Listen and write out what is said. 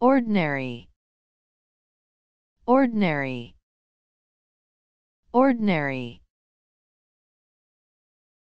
ordinary. Ordinary. Ordinary.